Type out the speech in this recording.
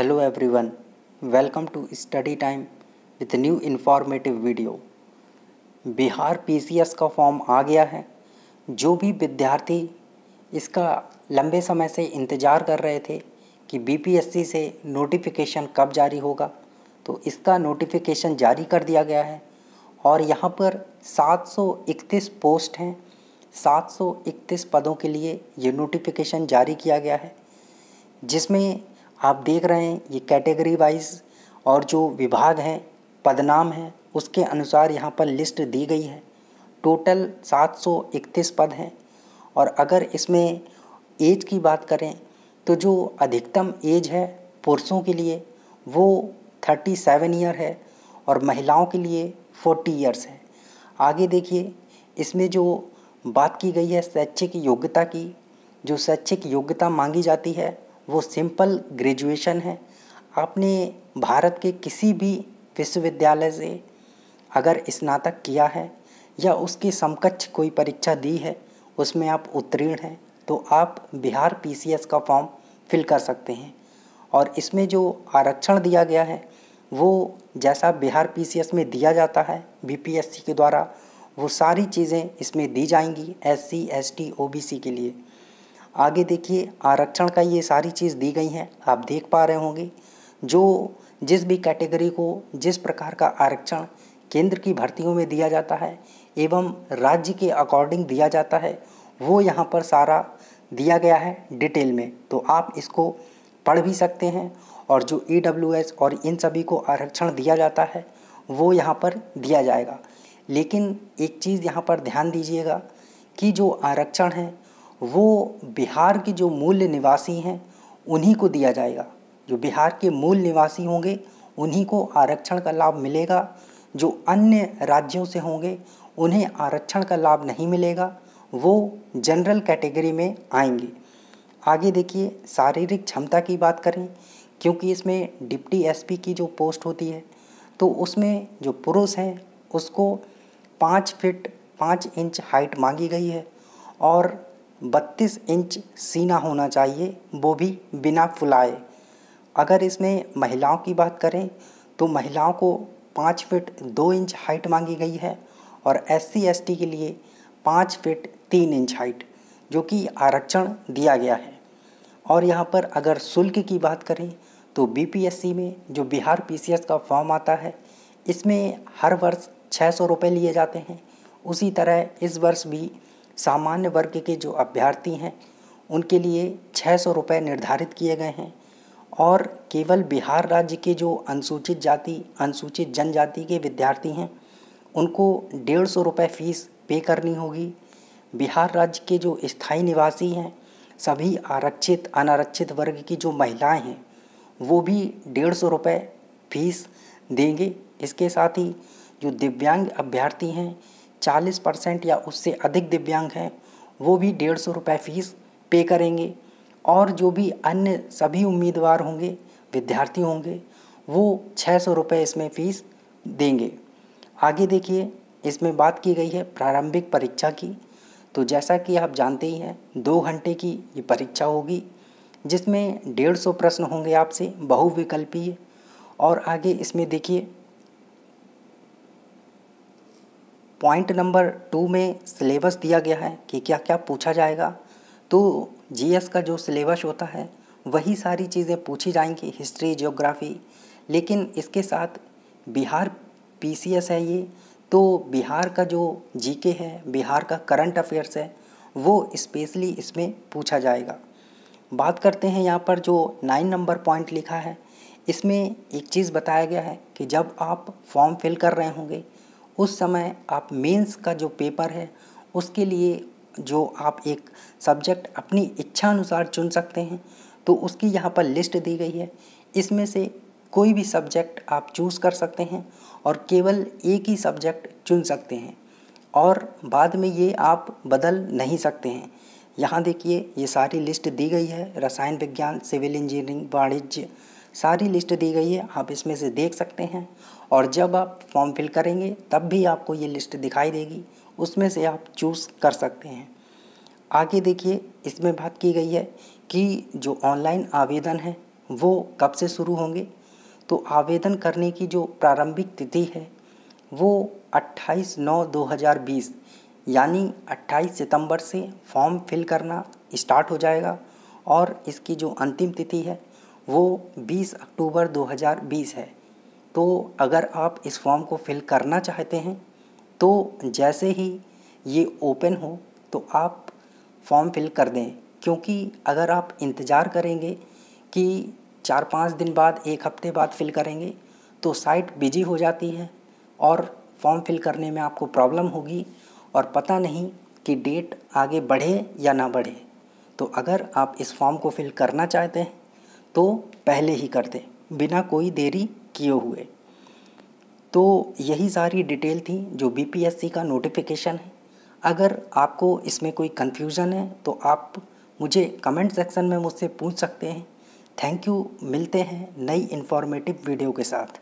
Everyone, welcome to study time with a new informative video. Bihar PCS का form आ गया है। जो भी विद्यार्थी इसका लंबे समय से इंतज़ार कर रहे थे कि बीपीएससी से नोटिफिकेशन कब जारी होगा तो इसका नोटिफिकेशन जारी कर दिया गया है। और यहाँ पर 731 पोस्ट हैं। 731 पदों के लिए ये नोटिफिकेशन जारी किया गया है जिसमें आप देख रहे हैं, ये कैटेगरी वाइज और जो विभाग हैं, पदनाम हैं, उसके अनुसार यहाँ पर लिस्ट दी गई है। टोटल 731 पद हैं। और अगर इसमें एज की बात करें तो जो अधिकतम एज है, पुरुषों के लिए, वो 37 ईयर है और महिलाओं के लिए 40 ईयर्स है। आगे देखिए, इसमें जो बात की गई है, शैक्षिक योग्यता की, जो शैक्षिक योग्यता मांगी जाती है वो सिंपल ग्रेजुएशन है। आपने भारत के किसी भी विश्वविद्यालय से अगर स्नातक किया है या उसकी समकक्ष कोई परीक्षा दी है, उसमें आप उत्तीर्ण हैं तो आप बिहार पीसीएस का फॉर्म फिल कर सकते हैं। और इसमें जो आरक्षण दिया गया है, वो जैसा बिहार पीसीएस में दिया जाता है बीपीएससी के द्वारा, वो सारी चीज़ें इसमें दी जाएँगी S C S T O B C के लिए। आगे देखिए, आरक्षण का ये सारी चीज़ दी गई हैं, आप देख पा रहे होंगे। जो जिस भी कैटेगरी को, जिस प्रकार का आरक्षण केंद्र की भर्तियों में दिया जाता है एवं राज्य के अकॉर्डिंग दिया जाता है, वो यहाँ पर सारा दिया गया है डिटेल में। तो आप इसको पढ़ भी सकते हैं और जो ई e और इन सभी को आरक्षण दिया जाता है, वो यहाँ पर दिया जाएगा। लेकिन एक चीज़ यहाँ पर ध्यान दीजिएगा कि जो आरक्षण है वो बिहार के जो मूल निवासी हैं, उन्हीं को दिया जाएगा। जो बिहार के मूल निवासी होंगे, उन्हीं को आरक्षण का लाभ मिलेगा। जो अन्य राज्यों से होंगे, उन्हें आरक्षण का लाभ नहीं मिलेगा। वो जनरल कैटेगरी में आएँगे। आगे देखिए, शारीरिक क्षमता की बात करें, क्योंकि इसमें डिप्टी एसपी की जो पोस्ट होती है तो उसमें जो पुरुष हैं, उसको पाँच फिट पाँच इंच हाइट मांगी गई है। और बत्तीस इंच सीना होना चाहिए, वो भी बिना फुलाए। अगर इसमें महिलाओं की बात करें तो महिलाओं को पाँच फिट दो इंच हाइट मांगी गई है और एस सी के लिए पाँच फिट तीन इंच हाइट, जो कि आरक्षण दिया गया है। और यहाँ पर अगर शुल्क की बात करें तो बीपीएससी में जो बिहार पीसीएस का फॉर्म आता है, इसमें हर वर्ष छः सौ रुपये लिए जाते हैं। उसी तरह इस वर्ष भी सामान्य वर्ग के जो अभ्यर्थी हैं, उनके लिए छः सौ रुपये निर्धारित किए गए हैं और केवल बिहार राज्य के जो अनुसूचित जाति, अनुसूचित जनजाति के विद्यार्थी हैं, उनको डेढ़ सौ रुपये फ़ीस पे करनी होगी। बिहार राज्य के जो स्थायी निवासी हैं, सभी आरक्षित, अनारक्षित वर्ग की जो महिलाएँ हैं, वो भी डेढ़ सौ रुपये फ़ीस देंगे। इसके साथ ही जो दिव्यांग अभ्यर्थी हैं चालीस परसेंट या उससे अधिक दिव्यांग हैं, वो भी डेढ़ सौ रुपये फ़ीस पे करेंगे। और जो भी अन्य सभी उम्मीदवार होंगे, विद्यार्थी होंगे, वो छः सौ रुपये इसमें फ़ीस देंगे। आगे देखिए, इसमें बात की गई है प्रारंभिक परीक्षा की। तो जैसा कि आप जानते ही हैं, दो घंटे की ये परीक्षा होगी, जिसमें डेढ़ सौ प्रश्न होंगे आपसे, बहुविकल्पीय। और आगे इसमें देखिए पॉइंट नंबर टू में सिलेबस दिया गया है कि क्या क्या पूछा जाएगा तो जीएस का जो सिलेबस होता है, वही सारी चीज़ें पूछी जाएँगी हिस्ट्री जियोग्राफी लेकिन इसके साथ बिहार पीसीएस है ये तो बिहार का जो जीके है, बिहार का करंट अफेयर्स है, वो स्पेशली इसमें पूछा जाएगा। बात करते हैं यहाँ पर जो नाइन नंबर पॉइंट लिखा है, इसमें एक चीज़ बताया गया है कि जब आप फॉर्म फिल कर रहे होंगे उस समय आप मेंस का जो पेपर है, उसके लिए जो आप एक सब्जेक्ट अपनी इच्छा अनुसार चुन सकते हैं तो उसकी यहाँ पर लिस्ट दी गई है। इसमें से कोई भी सब्जेक्ट आप चूज़ कर सकते हैं और केवल एक ही सब्जेक्ट चुन सकते हैं और बाद में ये आप बदल नहीं सकते हैं। यहाँ देखिए, ये सारी लिस्ट दी गई है, रसायन विज्ञान, सिविल इंजीनियरिंग, वाणिज्य, सारी लिस्ट दी गई है, आप इसमें से देख सकते हैं और जब आप फॉर्म फिल करेंगे, तब भी आपको ये लिस्ट दिखाई देगी। उसमें से आप चूज़ कर सकते हैं। आगे देखिए, इसमें बात की गई है कि जो ऑनलाइन आवेदन है, वो कब से शुरू होंगे? तो आवेदन करने की जो प्रारंभिक तिथि है, वो 28 नौ 2020 यानी 28 सितंबर से फॉर्म फिल करना स्टार्ट हो जाएगा। और इसकी जो अंतिम तिथि है, वो 20 अक्टूबर 2020 है। तो अगर आप इस फॉर्म को फिल करना चाहते हैं तो जैसे ही ये ओपन हो तो आप फॉर्म फिल कर दें। क्योंकि अगर आप इंतज़ार करेंगे कि चार पाँच दिन बाद, एक हफ़्ते बाद फिल करेंगे तो साइट बिज़ी हो जाती है और फॉर्म फिल करने में आपको प्रॉब्लम होगी। और पता नहीं कि डेट आगे बढ़े या ना बढ़े। तो अगर आप इस फॉर्म को फिल करना चाहते हैं तो पहले ही कर दें, बिना कोई देरी किए हुए। तो यही सारी डिटेल थी जो बीपीएससी का नोटिफिकेशन है। अगर आपको इसमें कोई कन्फ्यूज़न है तो आप मुझे कमेंट सेक्शन में मुझसे पूछ सकते हैं। थैंक यू मिलते हैं नई इन्फॉर्मेटिव वीडियो के साथ।